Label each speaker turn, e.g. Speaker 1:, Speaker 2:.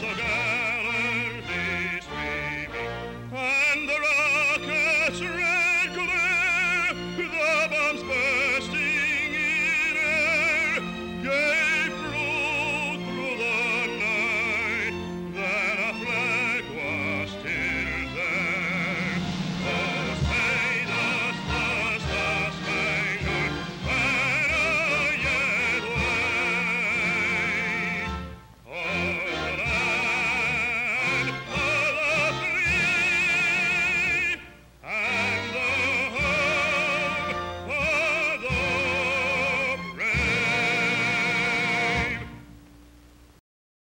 Speaker 1: so good.